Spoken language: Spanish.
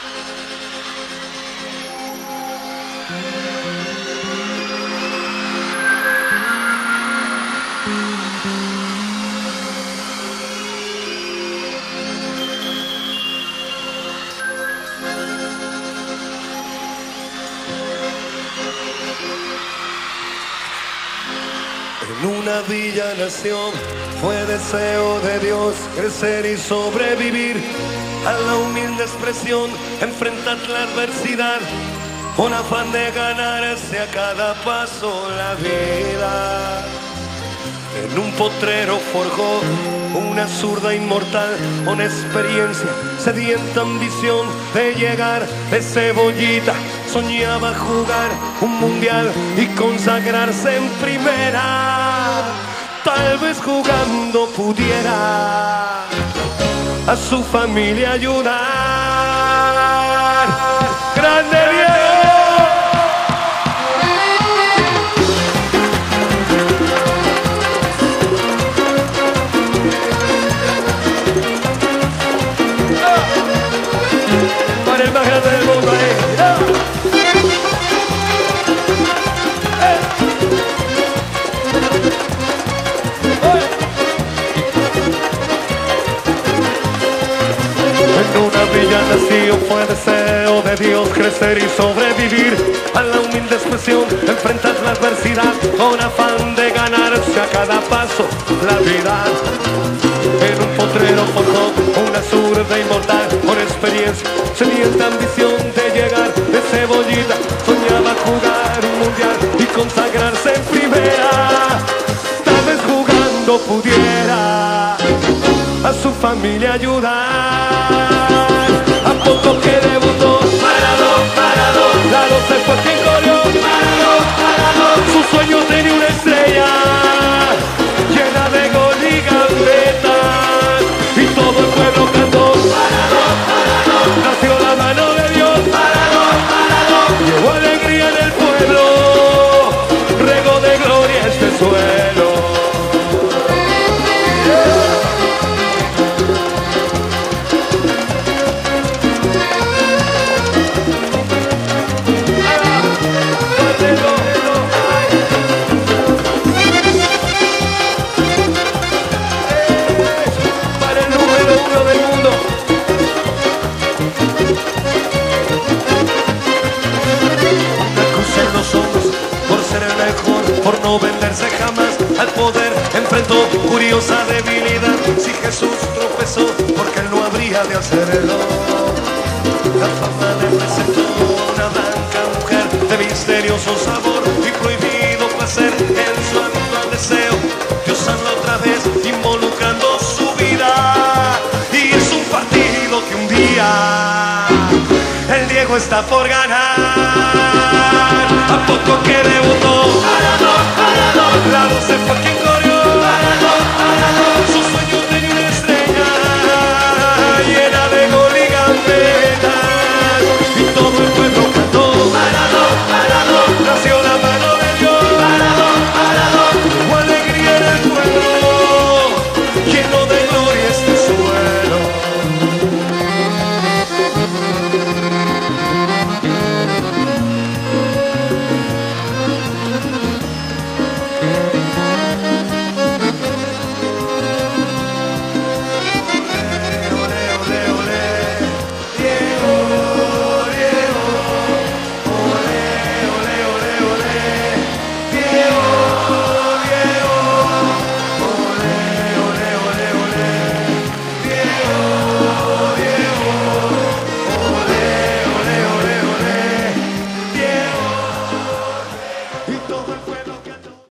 Música En una villa nació, fue deseo de Dios crecer y sobrevivir a la humilde expresión, enfrentar la adversidad, con afán de ganarse a cada paso la vida. En un potrero forjó una zurda inmortal con experiencia, sedienta ambición de llegar de cebollita. Soñaba jugar un mundial y consagrarse en primera. Tal vez jugando pudiera a su familia ayudar. ¡Grande Diego! Para el más nació, fue deseo de Dios crecer y sobrevivir a la humilde expresión, enfrentar la adversidad con afán de ganarse a cada paso la vida. En un potrero forjó una zurda inmortal con experiencia, sedienta ambición de llegar de cebollita, soñaba jugar un mundial y consagrarse en primera. Tal vez jugando pudiera a su familia ayudar. Poco que debutó, parado, por no venderse jamás al poder. Enfrentó curiosa debilidad. Si Jesús tropezó, porque él no habría de hacerlo. La fama le presentó una blanca mujer de misterioso sabor y prohibido placer en su actual deseo. Dios habla otra vez involucrando su vida y es un partido que un día el Diego está por ganar. A poco que debutó